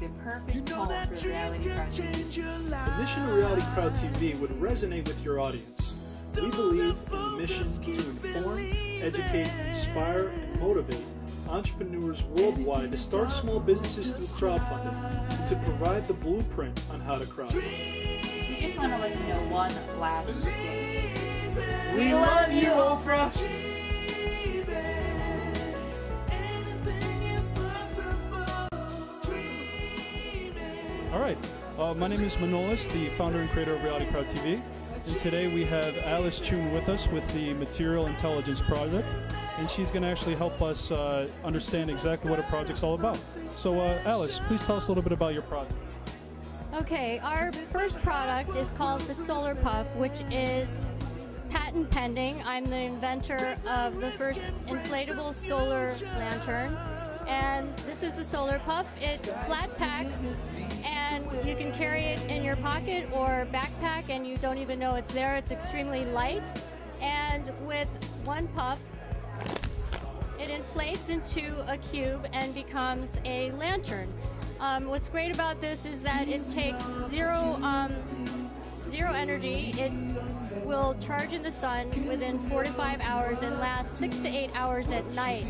Network would be the perfect home for Reality Crowd TV. The mission of Reality Crowd TV would resonate with your audience. We believe in the mission to inform, educate, inspire, and motivate entrepreneurs worldwide to start small businesses through crowdfunding and to provide the blueprint on how to crowdfund. We just want to let you know one last thing. We love you, Oprah! All right. Uh, my name is Manolis, the founder and creator of Reality Crowd TV. And today we have Alice Chun with us with the Material Intelligence Project. And she's going to actually help us uh, understand exactly what a project's all about. So, uh, Alice, please tell us a little bit about your project. Okay, our first product is called the Solar Puff, which is patent pending. I'm the inventor of the first inflatable solar lantern. And this is the Solar Puff. It flat packs you can carry it in your pocket or backpack and you don't even know it's there. It's extremely light. And with one puff, it inflates into a cube and becomes a lantern. Um, what's great about this is that it takes zero um, zero energy. It will charge in the sun within four to five hours and last six to eight hours at night.